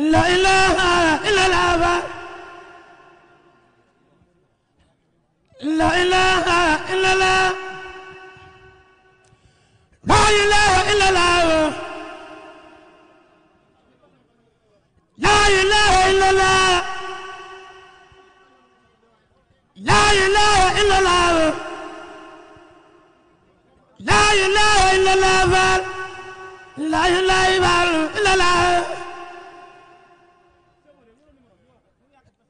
لا إله إلا الله لا إله إلا الله. لا إله إلا الله. لا إله إلا الله. لا إله إلا الله. لا إله إلا الله. لا إله إلا الله.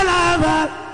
I'll ever